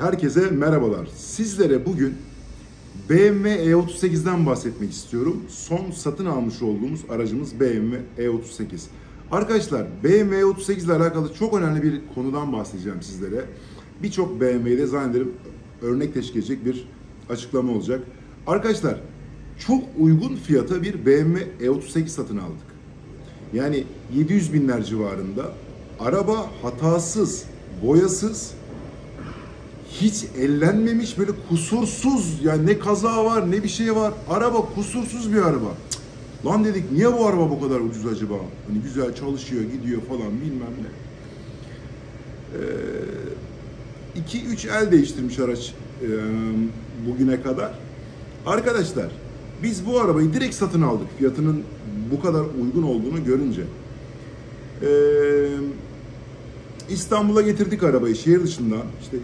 Herkese merhabalar. Sizlere bugün BMW E38'den bahsetmek istiyorum. Son satın almış olduğumuz aracımız BMW E38. Arkadaşlar BMW E38 ile alakalı çok önemli bir konudan bahsedeceğim sizlere. Birçok BMW'de zannederim örnek teşkil edecek bir açıklama olacak. Arkadaşlar çok uygun fiyata bir BMW E38 satın aldık. Yani 700 binler civarında araba hatasız, boyasız, hiç ellenmemiş böyle kusursuz yani ne kaza var ne bir şey var. Araba kusursuz bir araba. Cık, Lan dedik niye bu araba bu kadar ucuz acaba? Hani güzel çalışıyor gidiyor falan bilmem ne. 2-3 el değiştirmiş araç e, bugüne kadar. Arkadaşlar biz bu arabayı direkt satın aldık fiyatının bu kadar uygun olduğunu görünce. Eee İstanbul'a getirdik arabayı şehir dışından. İşte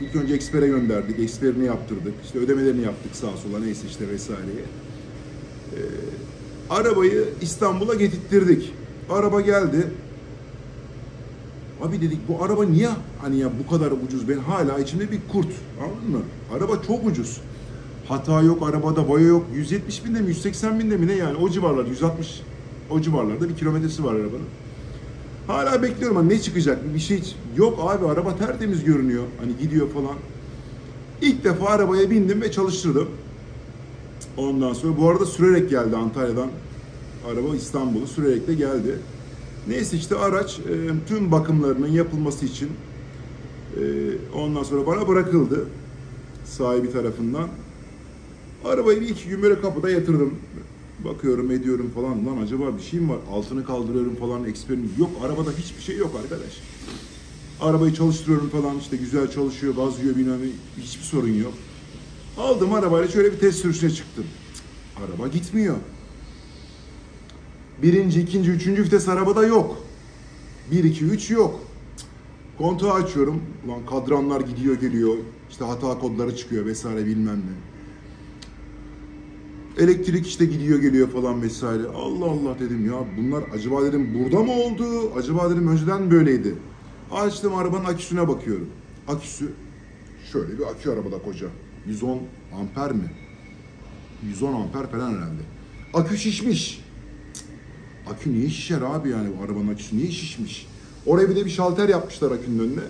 ilk önce ekspere gönderdik. Eksperini yaptırdık. İşte ödemelerini yaptık sağa sola neyse işte vesaireye. Ee, arabayı İstanbul'a getirttirdik. Araba geldi. Abi dedik bu araba niye hani ya bu kadar ucuz? Ben hala içimde bir kurt. Anladın mı? Araba çok ucuz. Hata yok, arabada boya yok. 170 binde mi, 180 binde mi ne yani? O civarlar, 160 o civarlarda bir kilometresi var arabanın. Hala bekliyorum hani ne çıkacak bir şey yok abi araba tertemiz görünüyor hani gidiyor falan. İlk defa arabaya bindim ve çalıştırdım. Ondan sonra bu arada sürerek geldi Antalya'dan. Araba İstanbul'u sürerek de geldi. Neyse işte araç e, tüm bakımlarının yapılması için e, ondan sonra bana bırakıldı sahibi tarafından. Arabayı bir iki gün böyle kapıda yatırdım. Bakıyorum ediyorum falan lan acaba bir şey mi var? Altını kaldırıyorum falan eksperim. Yok arabada hiçbir şey yok arkadaş. Arabayı çalıştırıyorum falan işte güzel çalışıyor gaz yiyor bilmem hiçbir sorun yok. Aldım arabayla şöyle bir test sürüşüne çıktım. Araba gitmiyor. Birinci, ikinci, üçüncü vites arabada yok. Bir, iki, üç yok. Kontağı açıyorum. Ulan kadranlar gidiyor geliyor. İşte hata kodları çıkıyor vesaire bilmem ne. Elektrik işte gidiyor geliyor falan vesaire. Allah Allah dedim ya bunlar acaba dedim burada mı oldu? Acaba dedim önceden böyleydi. Açtım arabanın aküsüne bakıyorum. Aküsü şöyle bir akü arabada koca. 110 amper mi? 110 amper falan herhalde. Akü şişmiş. Akü niye şişer abi yani bu arabanın aküsü niye şişmiş? Oraya bir de bir şalter yapmışlar akünün önüne.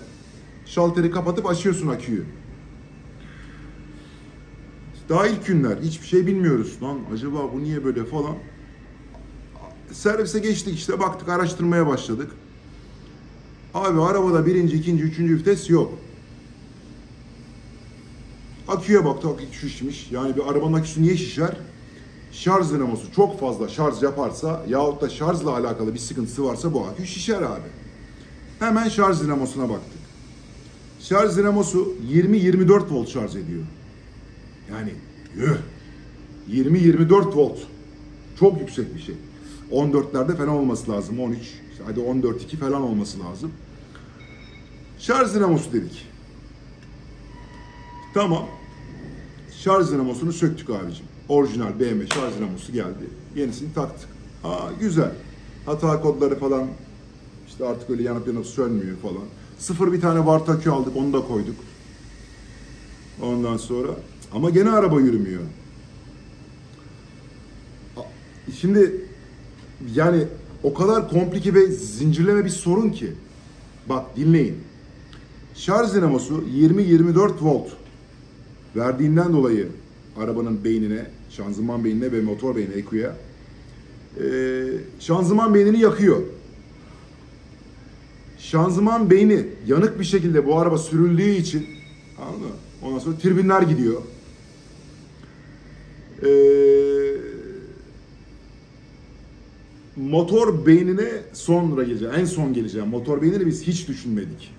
Şalteri kapatıp açıyorsun aküyü. Daha ilk günler hiçbir şey bilmiyoruz. Lan acaba bu niye böyle falan. Servise geçtik işte baktık araştırmaya başladık. Abi arabada birinci, ikinci, üçüncü vites yok. Aküye baktık şişmiş. Yani bir arabanın aküsü niye şişer? Şarj dinamosu çok fazla şarj yaparsa yahut da şarjla alakalı bir sıkıntısı varsa bu akü şişer abi. Hemen şarj dinamosuna baktık. Şarj dinamosu 20-24 volt şarj ediyor. Yani yuh, 20-24 volt. Çok yüksek bir şey. 14'lerde falan olması lazım. 13, işte hadi 14-2 falan olması lazım. Şarj dinamosu dedik. Tamam. Şarj dinamosunu söktük abicim. Orijinal BMW şarj dinamosu geldi. Yenisini taktık. Aa güzel. Hata kodları falan işte artık öyle yanıp yanıp sönmüyor falan. Sıfır bir tane var aldık onu da koyduk. Ondan sonra ama gene araba yürümüyor. Şimdi yani o kadar komplike ve zincirleme bir sorun ki. Bak dinleyin. Şarj dinamosu 20-24 volt verdiğinden dolayı arabanın beynine, şanzıman beynine ve motor beynine, EQ'ya e, şanzıman beynini yakıyor. Şanzıman beyni yanık bir şekilde bu araba sürüldüğü için anladın mı? Ondan sonra tribünler gidiyor. Ee, motor beynine sonra geleceğim. En son geleceğim. Motor beynini biz hiç düşünmedik.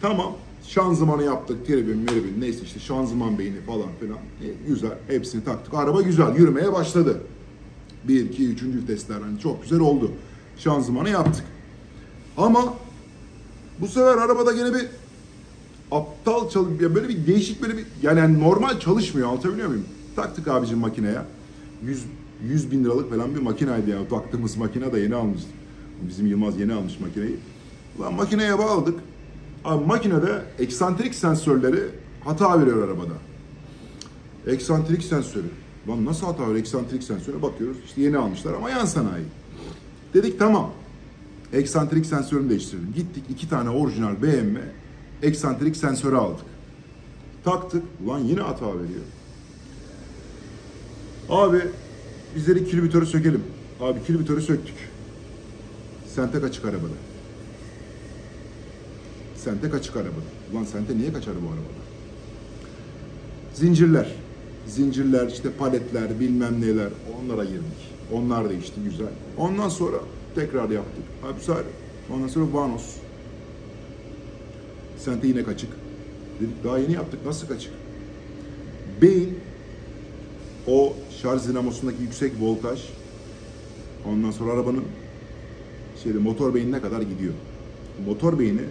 Tamam. Şanzımanı yaptık. Tribün, miribün neyse işte şanzıman beyni falan filan. E, güzel. Hepsini taktık. Araba güzel. Yürümeye başladı. 1, 2, 3. vitesler hani çok güzel oldu. Şanzımanı yaptık. Ama bu sefer arabada gene bir aptal çalış böyle bir değişik böyle bir yani normal çalışmıyor anlatabiliyor muyum? Taktık abicim makineye. 100 100 bin liralık falan bir makinaydı yani taktığımız makine de yeni almıştım. Bizim Yılmaz yeni almış makineyi. Ulan makineye bağladık. Abi makinede eksantrik sensörleri hata veriyor arabada. Eksantrik sensörü. Lan nasıl hata veriyor eksantrik sensöre? Bakıyoruz işte yeni almışlar ama yan sanayi. Dedik tamam. Eksantrik sensörünü değiştirelim. Gittik iki tane orijinal BMW eksantrik sensörü aldık. Taktık. Ulan yine hata veriyor. Abi bizleri kilibitörü sökelim. Abi kilibitörü söktük. Sente açık arabada. Sente açık arabada. Ulan Sente niye kaçar bu arabada? Zincirler. Zincirler, işte paletler, bilmem neler. Onlara girdik. Onlar değişti güzel. Ondan sonra tekrar yaptık. Abi sefer ondan sonra Vanos. Sente yine kaçık. Dedik daha yeni yaptık. Nasıl kaçık? Beyin o şarj dinamosundaki yüksek voltaj ondan sonra arabanın şeyde motor beynine kadar gidiyor. Motor beyni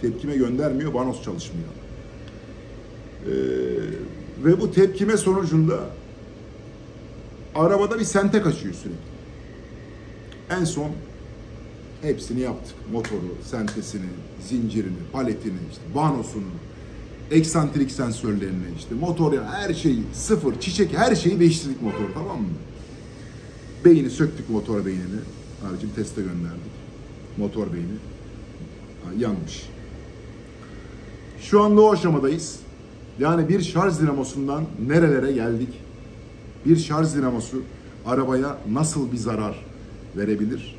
tepkime göndermiyor, vanos çalışmıyor. Ee, ve bu tepkime sonucunda arabada bir sente kaçıyor sürekli. En son hepsini yaptık. Motoru, sentesini, zincirini, paletini, işte vanosunu, eksantrik sensörlerini, işte motor ya her şeyi sıfır, çiçek her şeyi değiştirdik motor tamam mı? Beyni söktük motor beynini. Abicim teste gönderdik. Motor beyni. Yanmış. Şu anda o aşamadayız. Yani bir şarj dinamosundan nerelere geldik? Bir şarj dinamosu arabaya nasıl bir zarar verebilir?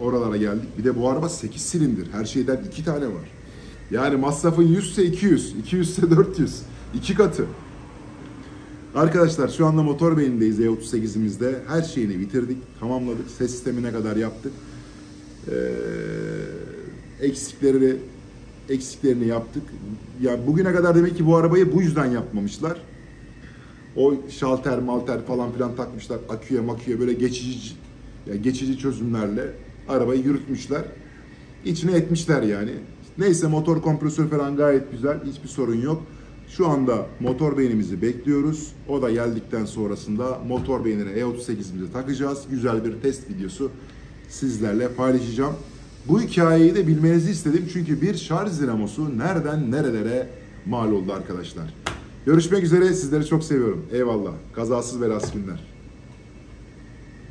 Oralara geldik. Bir de bu araba 8 silindir. Her şeyden 2 tane var. Yani masrafın 100 ise 200, 200 ise 400. iki katı. Arkadaşlar şu anda motor beynindeyiz E38'imizde. Her şeyini bitirdik, tamamladık. Ses sistemine kadar yaptık. Ee, eksikleri eksiklerini yaptık. Ya bugüne kadar demek ki bu arabayı bu yüzden yapmamışlar. O şalter, malter falan filan takmışlar. Aküye maküye böyle geçici ya geçici çözümlerle arabayı yürütmüşler. İçine etmişler yani. Neyse motor kompresör falan gayet güzel. Hiçbir sorun yok. Şu anda motor beynimizi bekliyoruz. O da geldikten sonrasında motor beynine E38'imizi takacağız. Güzel bir test videosu sizlerle paylaşacağım. Bu hikayeyi de bilmenizi istedim çünkü bir şarj dinamosu nereden nerelere mal oldu arkadaşlar. Görüşmek üzere sizleri çok seviyorum. Eyvallah. Kazasız belasız günler.